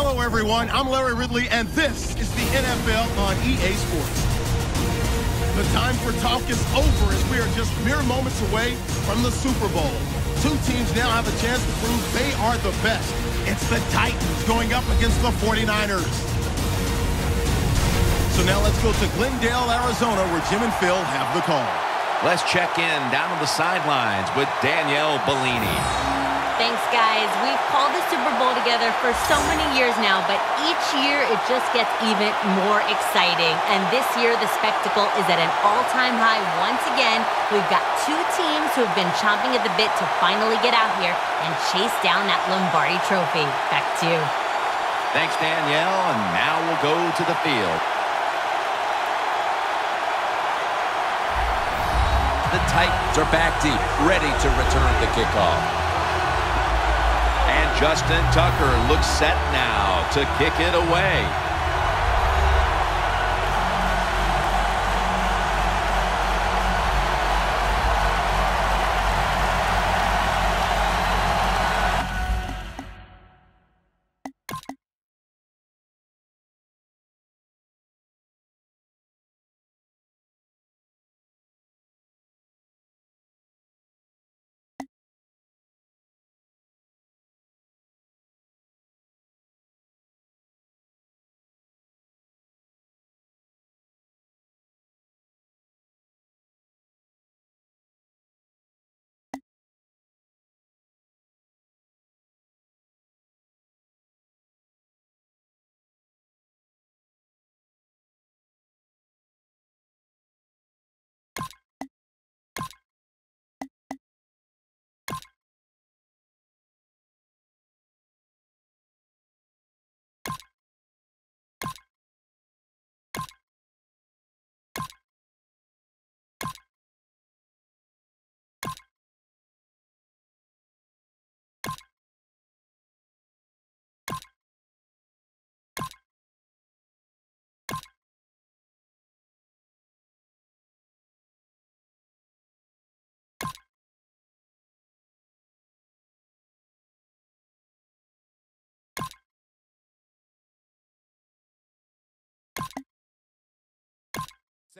Hello, everyone. I'm Larry Ridley, and this is the NFL on EA Sports. The time for talk is over as we are just mere moments away from the Super Bowl. Two teams now have a chance to prove they are the best. It's the Titans going up against the 49ers. So now let's go to Glendale, Arizona, where Jim and Phil have the call. Let's check in down on the sidelines with Danielle Bellini. Thanks, guys. We've called the Super Bowl together for so many years now, but each year it just gets even more exciting. And this year, the spectacle is at an all-time high once again. We've got two teams who have been chomping at the bit to finally get out here and chase down that Lombardi trophy. Back to you. Thanks, Danielle. And now we'll go to the field. The Titans are back deep, ready to return the kickoff. And Justin Tucker looks set now to kick it away.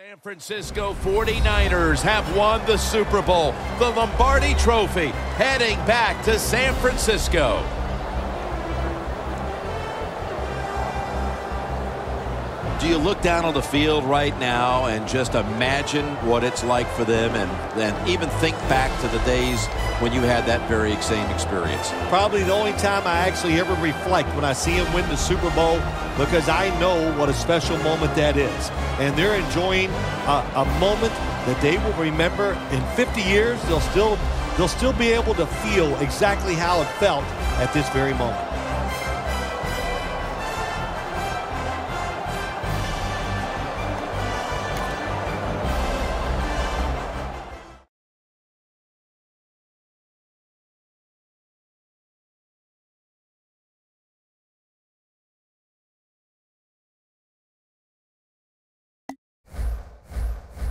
San Francisco 49ers have won the Super Bowl, the Lombardi Trophy, heading back to San Francisco. Do you look down on the field right now and just imagine what it's like for them and then even think back to the days when you had that very same experience? Probably the only time I actually ever reflect when I see them win the Super Bowl because I know what a special moment that is. And they're enjoying a, a moment that they will remember in 50 years. They'll still, they'll still be able to feel exactly how it felt at this very moment.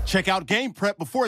Check out Game Prep before the